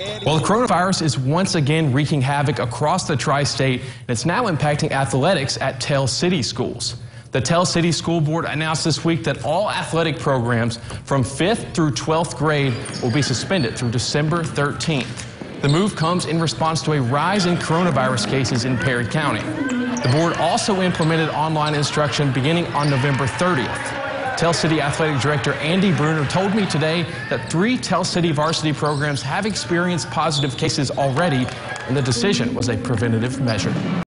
Well, the coronavirus is once again wreaking havoc across the tri-state, and it's now impacting athletics at Tell City schools. The Tell City School Board announced this week that all athletic programs from 5th through 12th grade will be suspended through December 13th. The move comes in response to a rise in coronavirus cases in Perry County. The board also implemented online instruction beginning on November 30th. Tell City Athletic Director Andy Bruner told me today that three Tell City varsity programs have experienced positive cases already, and the decision was a preventative measure.